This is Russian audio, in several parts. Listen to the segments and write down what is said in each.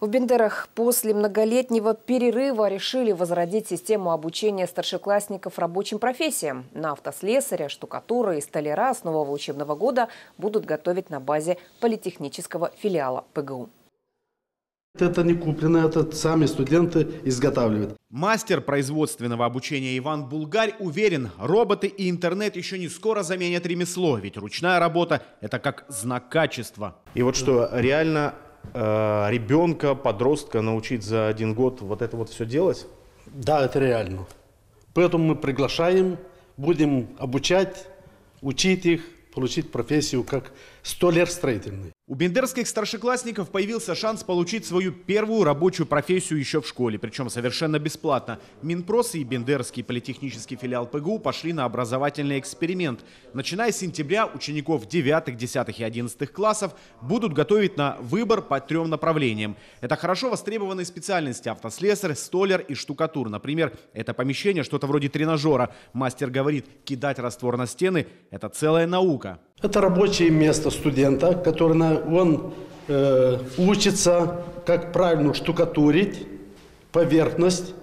В Бендерах после многолетнего перерыва решили возродить систему обучения старшеклассников рабочим профессиям. На автослесаря, штукатура и столяра с нового учебного года будут готовить на базе политехнического филиала ПГУ. Это не куплено, это сами студенты изготавливают. Мастер производственного обучения Иван Булгарь уверен, роботы и интернет еще не скоро заменят ремесло, ведь ручная работа – это как знак качества. И вот что, реально э, ребенка, подростка научить за один год вот это вот все делать? Да, это реально. Поэтому мы приглашаем, будем обучать, учить их, получить профессию как столяр строительный. У бендерских старшеклассников появился шанс получить свою первую рабочую профессию еще в школе, причем совершенно бесплатно. Минпрос и Бендерский политехнический филиал ПГУ пошли на образовательный эксперимент. Начиная с сентября учеников 9, 10 и 11 классов будут готовить на выбор по трем направлениям. Это хорошо востребованные специальности – автослесарь, столяр и штукатур. Например, это помещение что-то вроде тренажера. Мастер говорит, кидать раствор на стены – это целая наука. Это рабочее место студента, который он э, учится, как правильно штукатурить поверхность,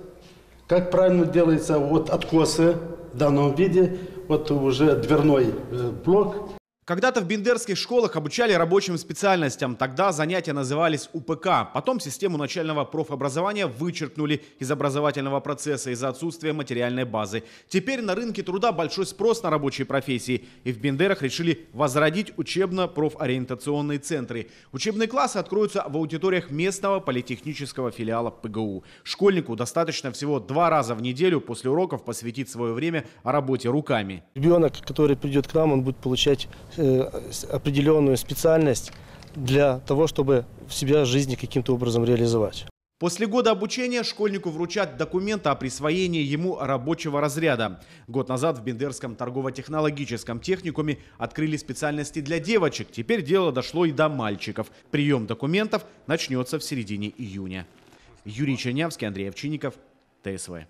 как правильно делается вот откосы в данном виде, вот уже дверной э, блок, когда-то в бендерских школах обучали рабочим специальностям. Тогда занятия назывались УПК. Потом систему начального профобразования вычеркнули из образовательного процесса из-за отсутствия материальной базы. Теперь на рынке труда большой спрос на рабочие профессии. И в Бендерах решили возродить учебно-профориентационные центры. Учебные классы откроются в аудиториях местного политехнического филиала ПГУ. Школьнику достаточно всего два раза в неделю после уроков посвятить свое время о работе руками. Ребенок, который придет к нам, он будет получать определенную специальность для того, чтобы в себя жизни каким-то образом реализовать. После года обучения школьнику вручат документы о присвоении ему рабочего разряда. Год назад в Бендерском торгово-технологическом техникуме открыли специальности для девочек. Теперь дело дошло и до мальчиков. Прием документов начнется в середине июня. Юрий Чернявский, Андрей Овчинников, ТСВ.